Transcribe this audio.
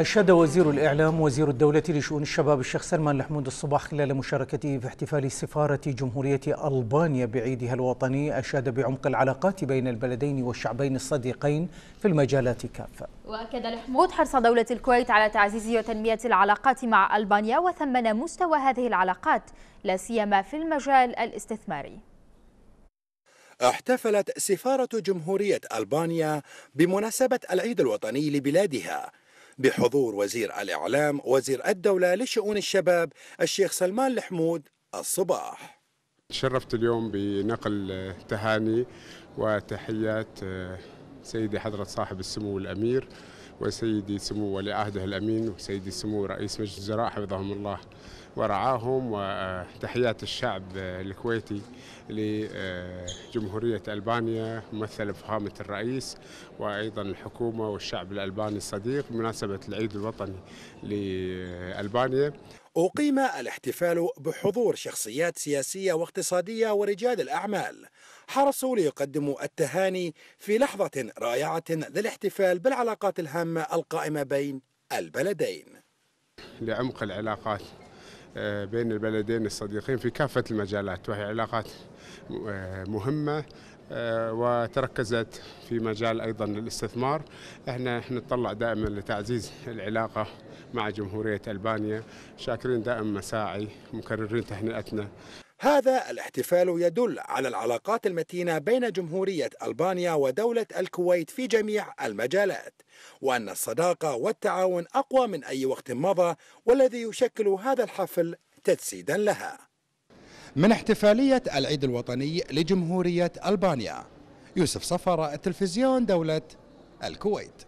أشاد وزير الإعلام وزير الدولة لشؤون الشباب الشيخ سلمان الحمود الصباح خلال مشاركته في احتفال سفارة جمهورية ألبانيا بعيدها الوطني أشاد بعمق العلاقات بين البلدين والشعبين الصديقين في المجالات كافة وأكد الحمود حرص دولة الكويت على تعزيز وتنمية العلاقات مع ألبانيا وثمن مستوى هذه العلاقات لا سيما في المجال الاستثماري. احتفلت سفارة جمهورية ألبانيا بمناسبة العيد الوطني لبلادها. بحضور وزير الإعلام وزير الدولة لشؤون الشباب الشيخ سلمان الحمود الصباح. تشرفت اليوم بنقل تهاني وتحيات سيدي حضرة صاحب السمو الأمير وسيدي سمو ولي عهده الأمين وسيدي سمو رئيس مجلس الوزراء حفظهم الله. ورعاهم وتحيات الشعب الكويتي لجمهورية ألبانيا ممثلة بفخامة الرئيس وأيضا الحكومة والشعب الألباني الصديق بمناسبة العيد الوطني لألبانيا. أقيم الاحتفال بحضور شخصيات سياسية واقتصادية ورجال الأعمال. حرصوا ليقدموا التهاني في لحظة رائعة للاحتفال بالعلاقات الهامة القائمة بين البلدين. لعمق العلاقات بين البلدين الصديقين في كافة المجالات وهي علاقات مهمة وتركزت في مجال أيضا الاستثمار. إحنا نتطلع دائما لتعزيز العلاقة مع جمهورية ألبانيا شاكرين دائما مساعي مكررين تهنئتنا. هذا الاحتفال يدل على العلاقات المتينة بين جمهورية ألبانيا ودولة الكويت في جميع المجالات وأن الصداقة والتعاون أقوى من أي وقت مضى والذي يشكل هذا الحفل تجسيدا لها. من احتفالية العيد الوطني لجمهورية ألبانيا يوسف صفر التلفزيون دولة الكويت.